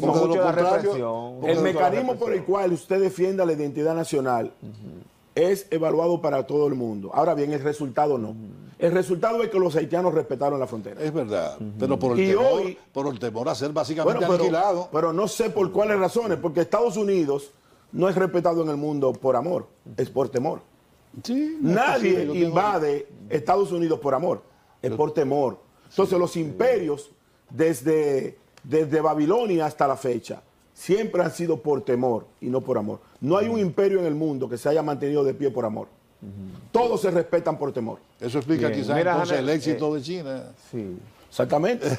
La represión. porque El mecanismo por el cual usted defienda la identidad nacional es evaluado para todo el mundo. Ahora bien, el resultado no. El resultado es que los haitianos respetaron la frontera. Es verdad, pero por el, Y temor, hoy- por el temor a ser Bueno, básicamente pero, aniquilado. pero no sé por cuáles razones, porque Estados Unidos no es respetado en el mundo por amor, es por temor. Sí, no Nadie posible, yo tengo- invade Estados Unidos por amor, es por temor. Entonces los imperios, desde, desde Babilonia hasta la fecha, siempre han sido por temor y no por amor. No hay un imperio en el mundo que se haya mantenido de pie por amor. Todos se respetan por temor. Eso explica Bien. quizás Mira, entonces el éxito eh, de China. Sí. Exactamente.